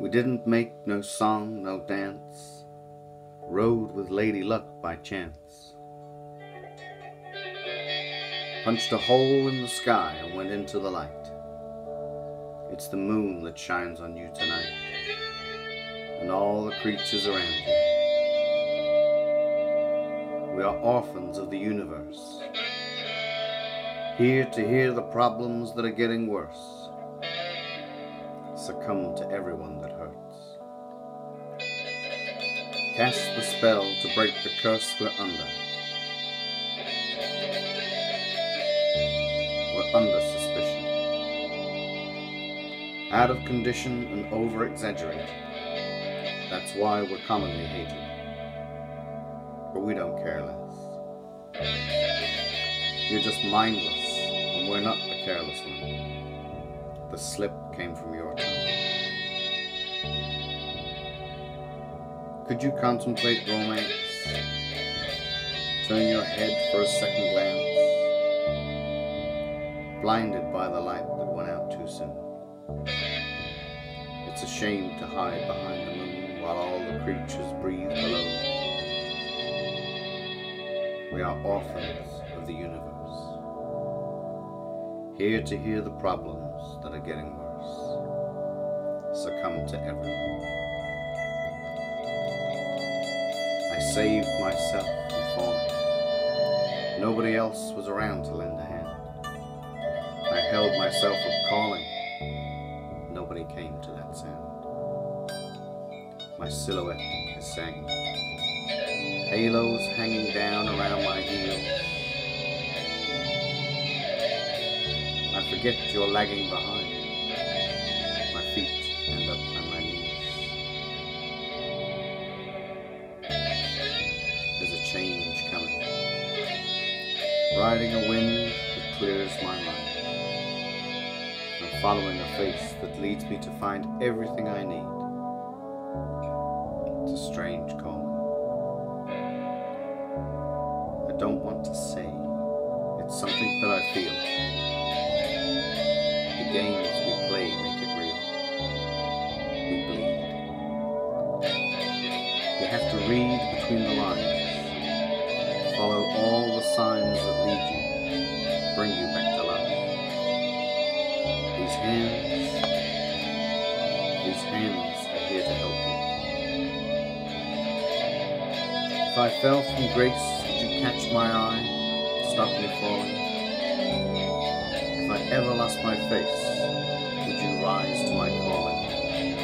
We didn't make no song, no dance, rode with Lady Luck by chance. Punched a hole in the sky and went into the light. It's the moon that shines on you tonight, and all the creatures around you. We are orphans of the universe, here to hear the problems that are getting worse succumb to everyone that hurts. Cast the spell to break the curse we're under. Under suspicion. Out of condition and over exaggerated. That's why we're commonly hated. But we don't care less. You're just mindless, and we're not the careless one. The slip came from your tongue. Could you contemplate romance? Turn your head for a second glance? Blinded by the light that went out too soon. It's a shame to hide behind the moon while all the creatures breathe below. We are orphans of the universe. Here to hear the problems that are getting worse. Succumb to everyone. I saved myself from falling. Nobody else was around to lend a hand. I held myself up calling. Nobody came to that sound. My silhouette is sagging. Halos hanging down around my heels. I forget you're lagging behind. My feet end up on my knees. There's a change coming. Riding a wind that clears my mind. Following a face that leads me to find everything I need. It's a strange calling. I don't want to say. It's something that I feel. Hands, these hands are here to help you. If I fell from grace, would you catch my eye, stop me falling? If I ever lost my face, would you rise to my calling,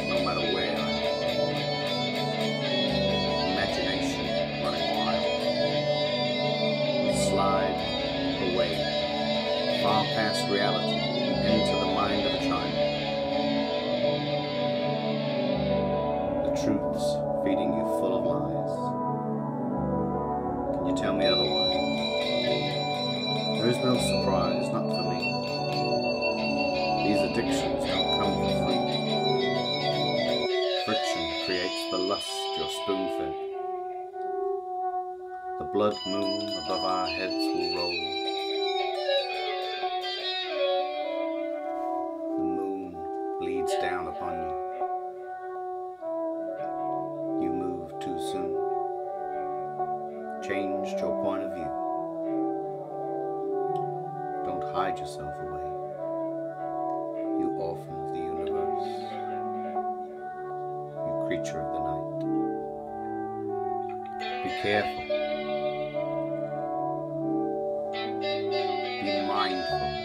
no matter where I am? Imagination running wild. Slide away, far past reality, into the mind of a child. The truth's feeding you full of lies. Can you tell me otherwise? There is no surprise, not for me. These addictions don't come for free. Friction creates the lust you're spoon fed. The blood moon above our heads will roll. You. You move too soon. Changed your point of view. Don't hide yourself away. You orphan of the universe. You creature of the night. Be careful. Be mindful.